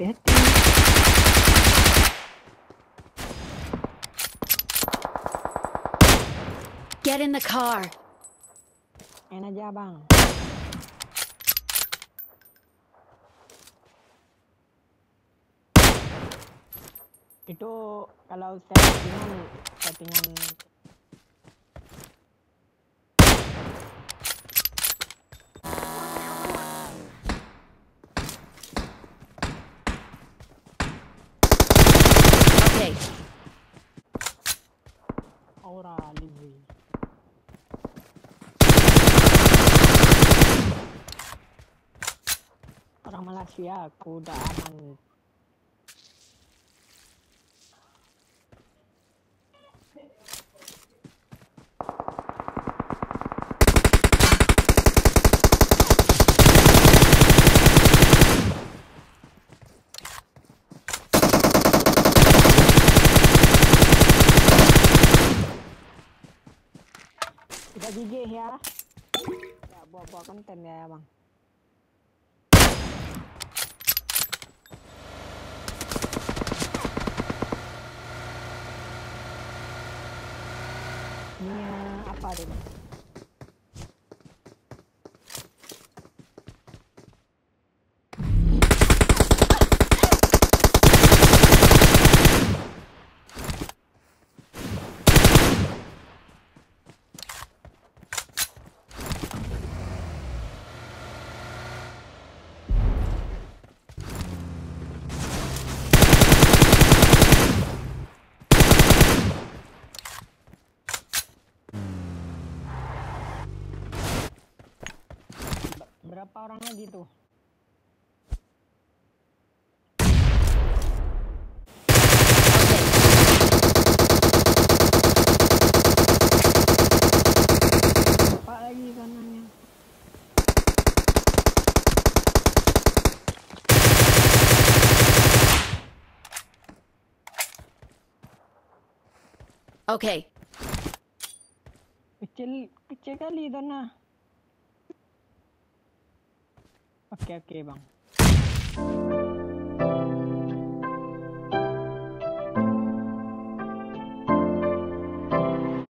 hati-hati. Get in the car. Main aja bang. Itu kalau settingan settingan aura libre. Orang Malaysia aku udah aman. Udah gigih ya. Ya buat-buat konten ya bang. Ini apa deh? Berapa orang lagi tuh? Lagi kanannya? Okay. Kecil, kecil kali itu nah. Oke oke bang.